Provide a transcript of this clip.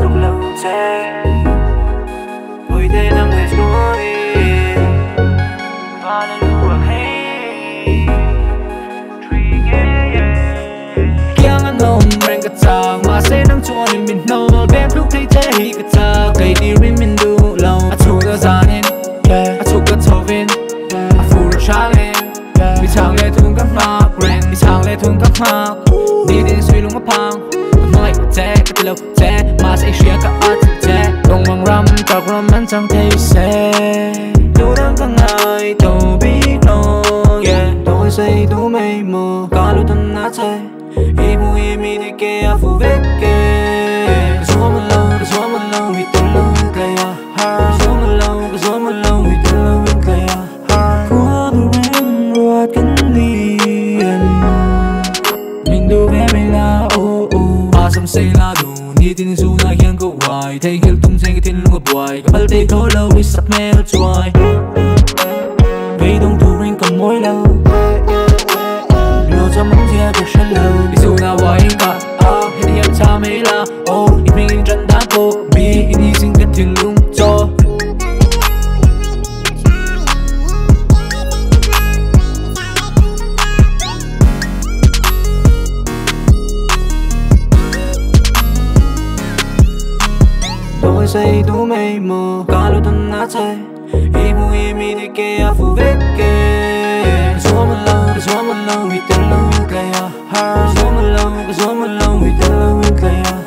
trục lâu che Ôi thế năm ngày xuống đi Và lên lùa hey Kiang an nom reng ka chang ma se nang chuan in min no bem thuk thei che hi ka cha kai di rim min du lo a chu da zanin a chu ka chovin a fu ra shalin mi chang đi đi suy lung ka phang ta chẳng man xe thei tu đang ka ngai to biết nó yeah tôi say tu mây mờ cả lúc thân nát say Ibu imi de que a fuveke Kasoma low, kasoma low, we tell low kaya Kasoma low, kasoma low, we tell low kaya của the rim, ruột kinh liền. Mình đủ về mình là ô ô. Ba sam say là đủ Ni tin su na hiang cậu hoài. Thấy hiểu tung danh cái thiên lung gặp hoài Kapal tay lâu, đi sắp mê ở Tôi say tú mây mờ Cả lúc thân nát say Imu imi de que a fuveke Kasoma low, kasoma low, we tell low kaya Kasoma low, kasoma low, we tell low kaya